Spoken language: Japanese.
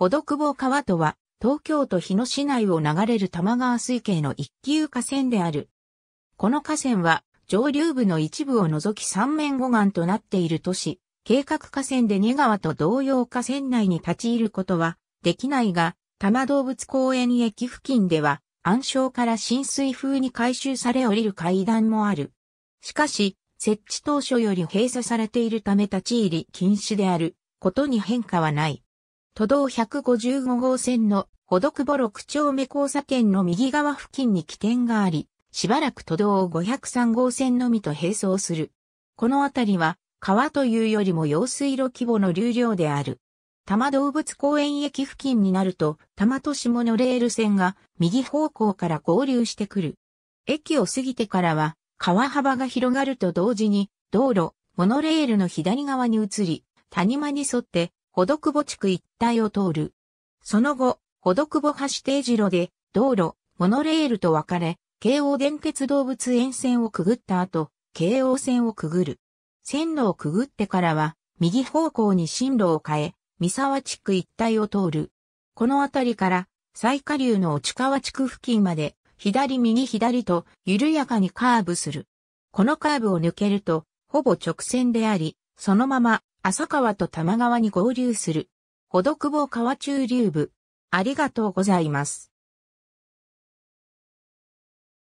ほどくぼ川とは、東京都日野市内を流れる玉川水系の一級河川である。この河川は、上流部の一部を除き三面護岸となっている都市、計画河川で根川と同様河川内に立ち入ることはできないが、多摩動物公園駅付近では、暗礁から浸水風に回収され降りる階段もある。しかし、設置当初より閉鎖されているため立ち入り禁止であることに変化はない。都道155号線のほどくぼ6丁目交差点の右側付近に起点があり、しばらく都道503号線のみと並走する。この辺りは川というよりも用水路規模の流量である。多摩動物公園駅付近になると、多摩都市モノレール線が右方向から合流してくる。駅を過ぎてからは、川幅が広がると同時に、道路、モノレールの左側に移り、谷間に沿って、ほどくぼ地区一帯を通る。その後、ほどくぼ橋定時路で、道路、モノレールと分かれ、京王電鉄動物沿線をくぐった後、京王線をくぐる。線路をくぐってからは、右方向に進路を変え、三沢地区一帯を通る。この辺りから最下流の内川地区付近まで左右左と緩やかにカーブする。このカーブを抜けるとほぼ直線であり、そのまま浅川と玉川に合流する。ほどくぼ川中流部。ありがとうございます。